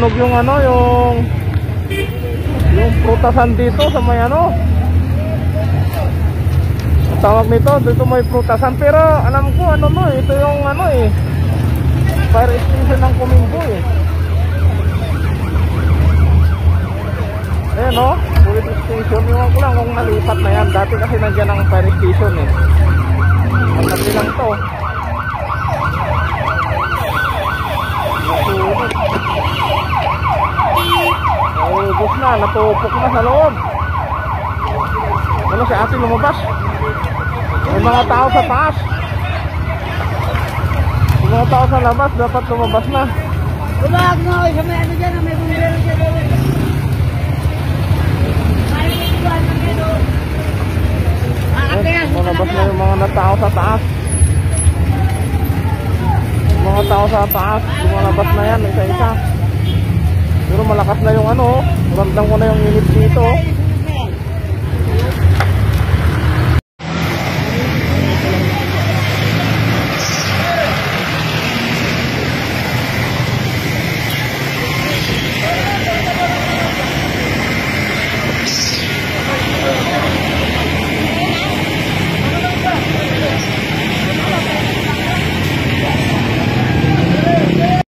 Tunog yung ano, yung yung prutasan dito sa may ano. Tawag nito, dito may prutasan pero alam ko ano no, ito yung ano eh. Fire extinction ng Kumingo eh. Ayan o, police station. Iwan ko lang kung nalipat na yan. Dati kasi nandiyan ang fire station eh. Ang tabi lang to. Na, natupok na sa loob. Ano si ate lumabas? May mga tao sa taas. May mga tao sa labas, dapat lumabas na. Lumag mo, isa may ano dyan, may bumbero dyan. Ah, lumabas na yung mga natao sa taas. Mga tao sa taas, lumalabas na yan, isa-isa. Malakas na yung ano, ramdam ko na yung init dito.